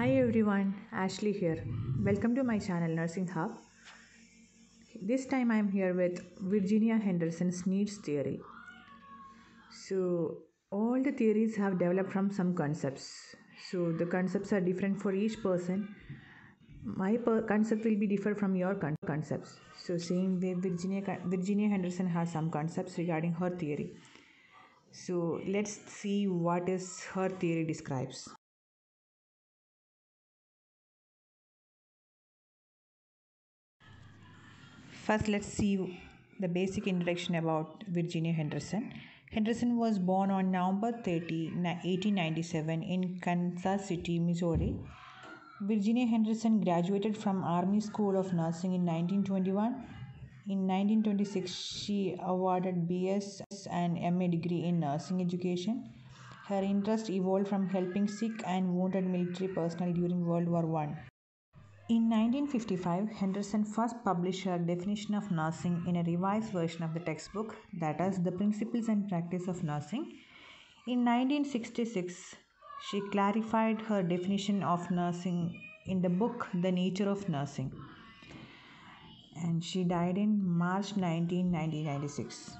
Hi everyone, Ashley here. Welcome to my channel Nursing Hub. This time I am here with Virginia Henderson's needs theory. So, all the theories have developed from some concepts. So, the concepts are different for each person. My per- concept will be different from your con- concepts. So, same way Virginia Virginia Henderson has some concepts regarding her theory. So, let's see what is her theory describes. First, let's see the basic introduction about Virginia Henderson. Henderson was born on November 30, 1897 in Kansas City, Missouri. Virginia Henderson graduated from Army School of Nursing in 1921. In 1926, she awarded BS and MA degree in nursing education. Her interest evolved from helping sick and wounded military personnel during World War I. In 1955, Henderson first published her definition of nursing in a revised version of the textbook, that is, The Principles and Practice of Nursing. In 1966, she clarified her definition of nursing in the book The Nature of Nursing. And she died in March 19, 1996.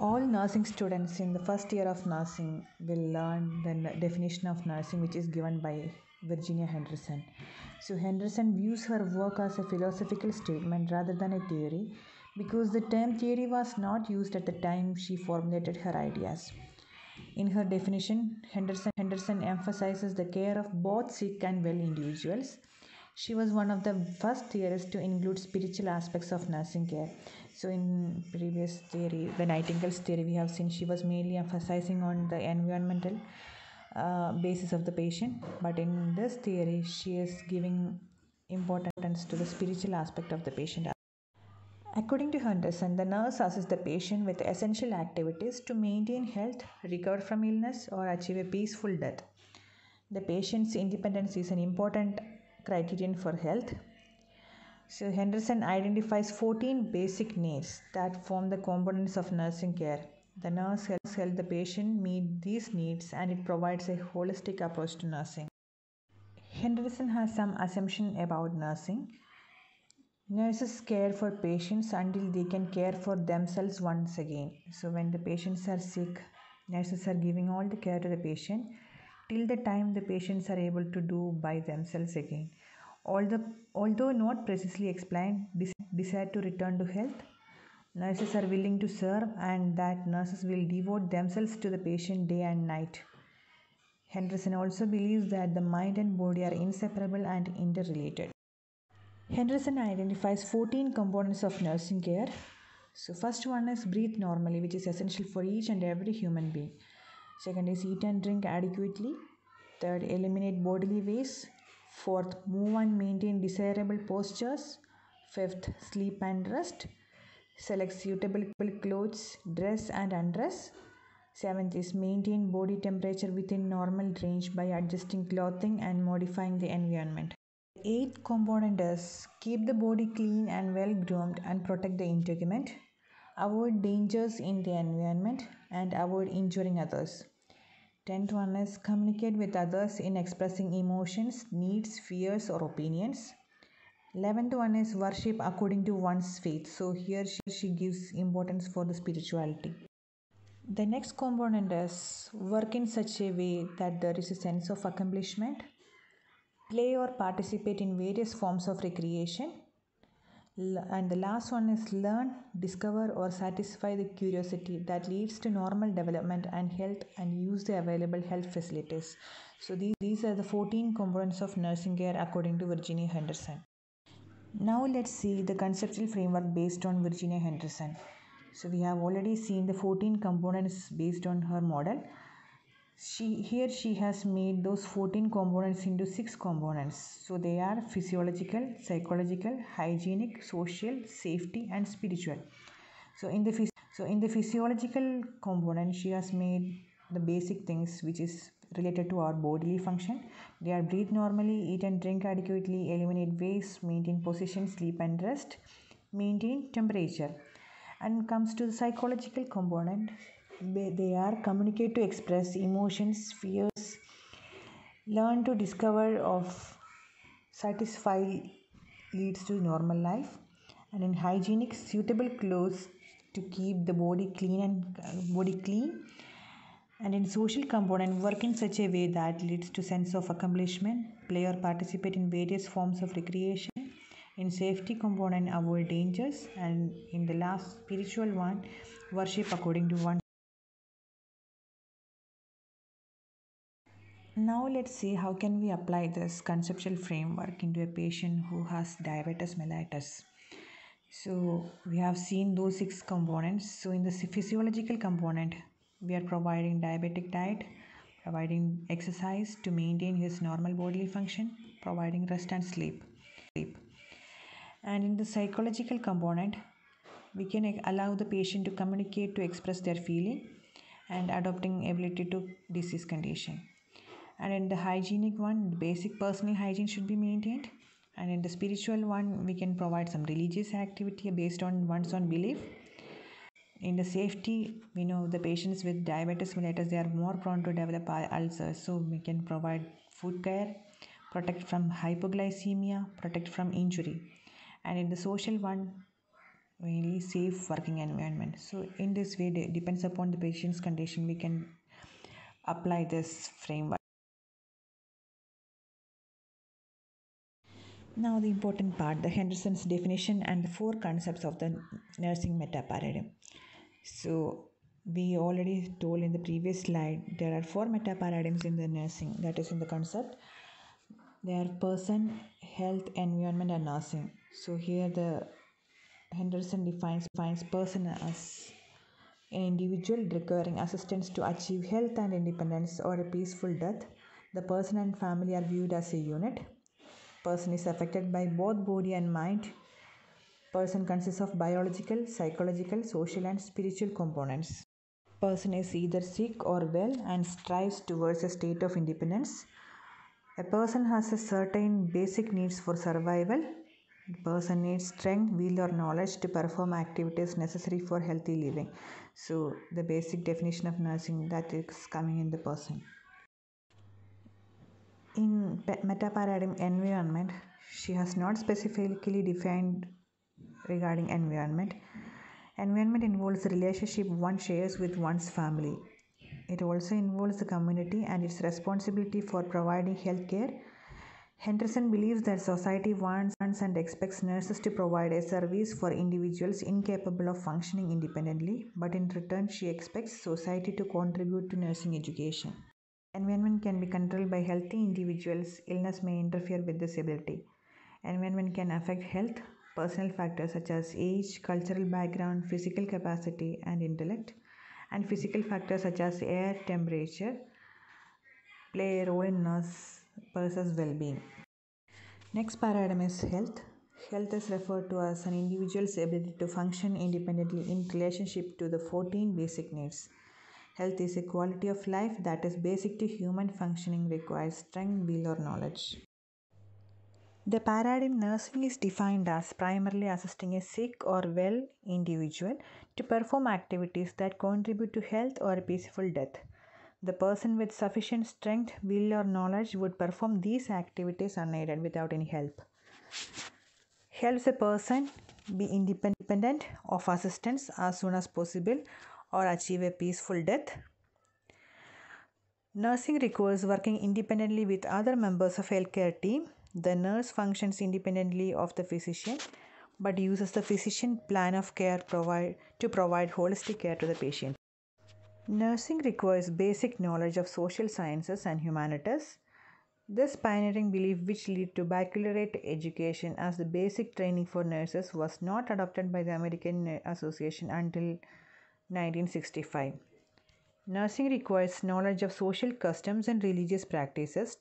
All nursing students in the first year of nursing will learn the definition of nursing, which is given by Virginia Henderson. So, Henderson views her work as a philosophical statement rather than a theory because the term theory was not used at the time she formulated her ideas. In her definition, Henderson, Henderson emphasizes the care of both sick and well individuals. She was one of the first theorists to include spiritual aspects of nursing care. So, in previous theory, the Nightingale's theory, we have seen she was mainly emphasizing on the environmental uh, basis of the patient but in this theory she is giving importance to the spiritual aspect of the patient. According to henderson the nurse assists the patient with essential activities to maintain health recover from illness or achieve a peaceful death. The patient's independence is an important criterion for health. So henderson identifies 14 basic needs that form the components of nursing care the nurse helps help the patient meet these needs and it provides a holistic approach to nursing. Henderson has some assumption about nursing. Nurses care for patients until they can care for themselves once again. So when the patients are sick, nurses are giving all the care to the patient till the time the patients are able to do by themselves again. Although, although not precisely explained, desire to return to health Nurses are willing to serve and that nurses will devote themselves to the patient day and night. Henderson also believes that the mind and body are inseparable and interrelated. Henderson identifies 14 components of nursing care. So first one is breathe normally which is essential for each and every human being. Second is eat and drink adequately. Third eliminate bodily waste. Fourth move and maintain desirable postures. Fifth sleep and rest. Select suitable clothes, dress and undress. Seventh is maintain body temperature within normal range by adjusting clothing and modifying the environment. Eighth component is keep the body clean and well groomed and protect the integument. Avoid dangers in the environment and avoid injuring others. Tenth one is communicate with others in expressing emotions, needs, fears, or opinions. 11th one is worship according to one's faith. So here she, she gives importance for the spirituality. The next component is work in such a way that there is a sense of accomplishment play or participate in various forms of recreation. And the last one is learn discover or satisfy the curiosity that leads to normal development and health and use the available health facilities. So these, these are the 14 components of nursing care according to virginia henderson now let's see the conceptual framework based on Virginia Henderson. So we have already seen the 14 components based on her model. She here she has made those 14 components into 6 components. So they are physiological, psychological, hygienic, social, safety and spiritual. So in the so in the physiological component she has made the basic things which is related to our bodily function. They are breathe normally, eat and drink adequately, eliminate waste, maintain position, sleep and rest, maintain temperature. And comes to the psychological component, they are communicate to express emotions, fears, learn to discover of satisfy leads to normal life and in hygienic suitable clothes to keep the body clean and uh, body clean and in social component work in such a way that leads to sense of accomplishment. Play or participate in various forms of recreation. In safety component avoid dangers. And in the last spiritual one worship according to one. Now let's see how can we apply this conceptual framework into a patient who has diabetes mellitus. So we have seen those six components. So in the physiological component we are providing diabetic diet providing exercise to maintain his normal bodily function providing rest and sleep. Sleep. And in the psychological component we can allow the patient to communicate to express their feeling and adopting ability to disease condition. And in the hygienic one basic personal hygiene should be maintained. And in the spiritual one we can provide some religious activity based on one's own belief in the safety we know the patients with diabetes mellitus they are more prone to develop ulcers so we can provide food care protect from hypoglycemia protect from injury. And in the social one mainly safe working environment. So in this way depends upon the patient's condition we can apply this framework. Now the important part the henderson's definition and the four concepts of the nursing meta paradigm so we already told in the previous slide there are four meta paradigms in the nursing that is in the concept they are person health environment and nursing so here the Henderson defines defines person as an individual requiring assistance to achieve health and independence or a peaceful death. The person and family are viewed as a unit. Person is affected by both body and mind. Person consists of biological, psychological, social and spiritual components. Person is either sick or well and strives towards a state of independence. A person has a certain basic needs for survival person needs strength, will, or knowledge to perform activities necessary for healthy living. So, the basic definition of nursing that is coming in the person. In meta paradigm environment, she has not specifically defined regarding environment. Environment involves the relationship one shares with one's family. It also involves the community and its responsibility for providing health care Henderson believes that society wants and expects nurses to provide a service for individuals incapable of functioning independently, but in return, she expects society to contribute to nursing education. Environment can be controlled by healthy individuals, illness may interfere with this ability. Environment can affect health, personal factors such as age, cultural background, physical capacity, and intellect, and physical factors such as air, temperature play a role in person's well-being. Next paradigm is health. Health is referred to as an individual's ability to function independently in relationship to the 14 basic needs. Health is a quality of life that is basic to human functioning, requires strength, will, or knowledge. The paradigm nursing is defined as primarily assisting a sick or well individual to perform activities that contribute to health or a peaceful death. The person with sufficient strength, will, or knowledge would perform these activities unaided without any help. Helps a person be independent of assistance as soon as possible or achieve a peaceful death. Nursing requires working independently with other members of healthcare team. The nurse functions independently of the physician but uses the physician plan of care provide, to provide holistic care to the patient. Nursing requires basic knowledge of social sciences and humanities. This pioneering belief, which led to baccalaureate education as the basic training for nurses, was not adopted by the American Association until 1965. Nursing requires knowledge of social customs and religious practices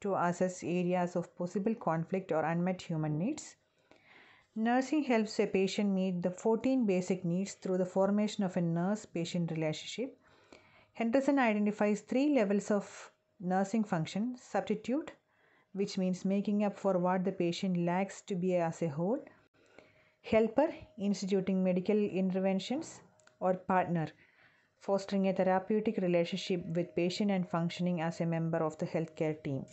to assess areas of possible conflict or unmet human needs. Nursing helps a patient meet the 14 basic needs through the formation of a nurse patient relationship Henderson identifies three levels of nursing function substitute, which means making up for what the patient lacks to be as a whole, helper, instituting medical interventions, or partner, fostering a therapeutic relationship with patient and functioning as a member of the healthcare team.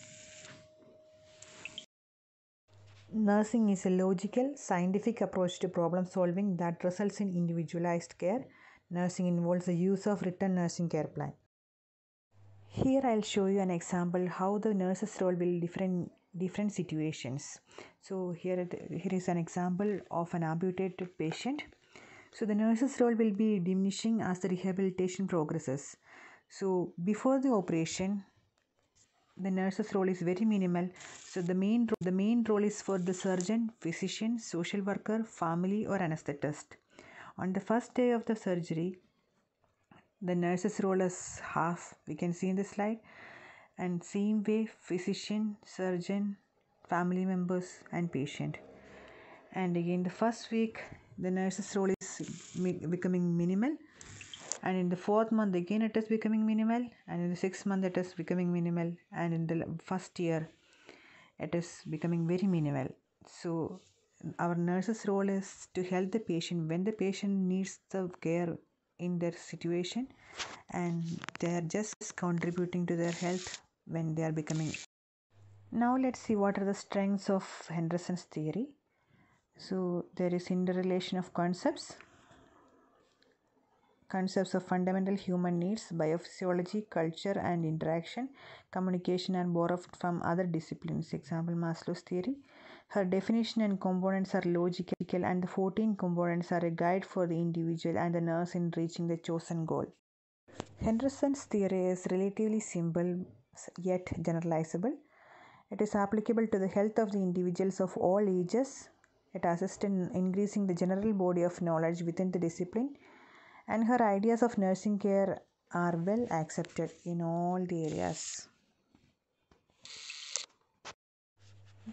Nursing is a logical, scientific approach to problem solving that results in individualized care. Nursing involves the use of written nursing care plan. Here I'll show you an example how the nurse's role will differ in different situations. So here, here is an example of an amputated patient. So the nurse's role will be diminishing as the rehabilitation progresses. So before the operation, the nurse's role is very minimal. So the main the main role is for the surgeon physician social worker family or anesthetist. On the first day of the surgery the nurse's role is half. We can see in the slide. And same way physician surgeon family members and patient. And again the first week the nurse's role is becoming minimal. And in the fourth month again it is becoming minimal. And in the sixth month it is becoming minimal. And in the first year it is becoming very minimal. So our nurse's role is to help the patient. When the patient needs the care in their situation and they are just contributing to their health when they are becoming. Now let's see what are the strengths of henderson's theory. So there is interrelation of concepts concepts of fundamental human needs, biophysiology, culture and interaction, communication and borrowed from other disciplines. Example Maslow's theory. Her definition and components are logical and the 14 components are a guide for the individual and the nurse in reaching the chosen goal. Henderson's theory is relatively simple yet generalizable. It is applicable to the health of the individuals of all ages. It assists in increasing the general body of knowledge within the discipline and her ideas of nursing care are well accepted in all the areas.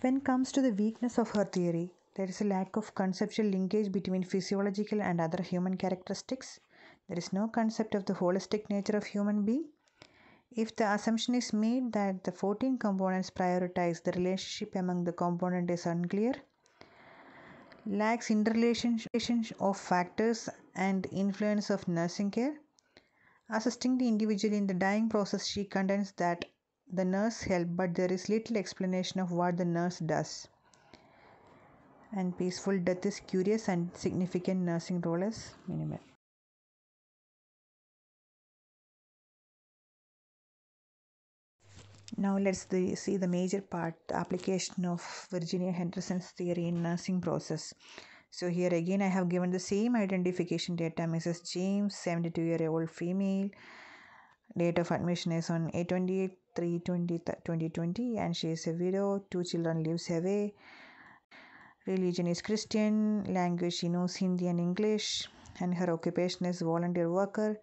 When it comes to the weakness of her theory, there is a lack of conceptual linkage between physiological and other human characteristics. There is no concept of the holistic nature of human being. If the assumption is made that the 14 components prioritize the relationship among the component is unclear, lacks interrelation of factors and influence of nursing care. Assisting the individual in the dying process, she contends that the nurse helped, but there is little explanation of what the nurse does. And peaceful death is curious and significant nursing role is minimal. Now let's the, see the major part, the application of Virginia Henderson's theory in nursing process. So here again I have given the same identification data Mrs. James 72 year old female. Date of admission is on 828 320 2020 and she is a widow. Two children lives away. Religion is Christian. Language she knows Hindi and English. And her occupation is volunteer worker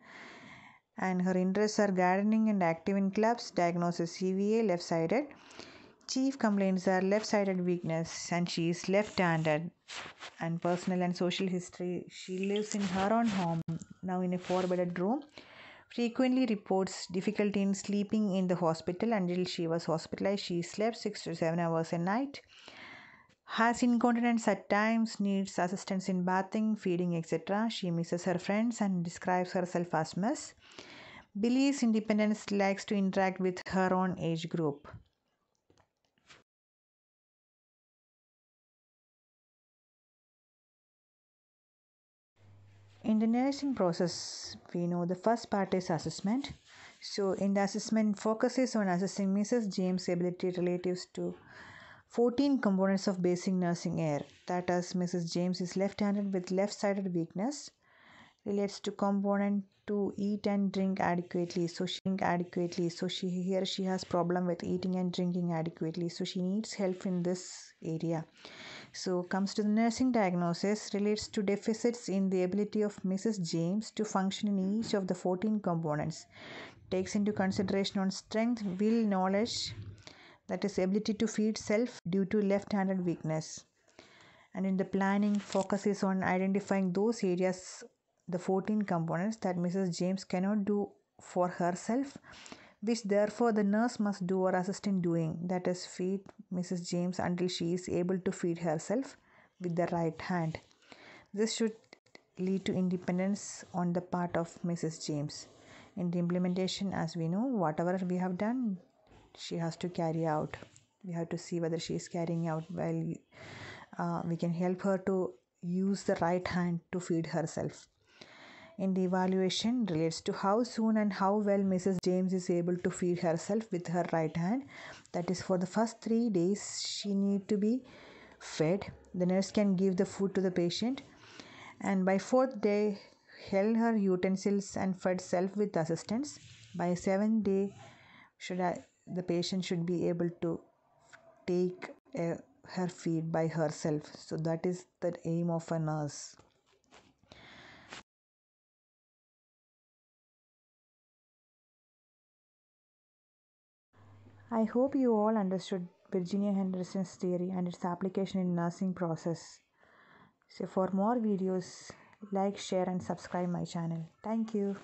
and her interests are gardening and active in clubs. Diagnosis CVA left sided. Chief complaints are left sided weakness and she is left handed. And personal and social history she lives in her own home, now in a four bedded room. Frequently reports difficulty in sleeping in the hospital until she was hospitalized. She slept six to seven hours a night. Has incontinence at times, needs assistance in bathing, feeding, etc. She misses her friends and describes herself as Miss. Believes independence, likes to interact with her own age group. In the nursing process, we know the first part is assessment. So, in the assessment, focuses on assessing Mrs. James' ability relatives to 14 components of basic nursing air. That is, Mrs. James is left handed with left sided weakness, relates to component to eat and drink adequately. So she drink adequately. So she here she has problem with eating and drinking adequately. So she needs help in this area. So comes to the nursing diagnosis relates to deficits in the ability of Mrs. James to function in each of the 14 components. Takes into consideration on strength, will, knowledge, that is ability to feed self due to left-handed weakness and in the planning focuses on identifying those areas the 14 components that mrs james cannot do for herself which therefore the nurse must do or assist in doing that is feed mrs james until she is able to feed herself with the right hand this should lead to independence on the part of Mrs. James. In the implementation, as we know, whatever we have done, she has to carry out. We have to see whether she is carrying out well. Uh, we can help her to use the right hand to feed herself. In the evaluation relates to how soon and how well Mrs. James is able to feed herself with her right hand. That is for the first three days she need to be fed. The nurse can give the food to the patient and by fourth day held her utensils and fed self with assistance. By seventh day should I, the patient should be able to take a, uh, her feed by herself. So that is the aim of a nurse. I hope you all understood Virginia Henderson's theory and its application in nursing process. So for more videos, like, share and subscribe my channel. Thank you.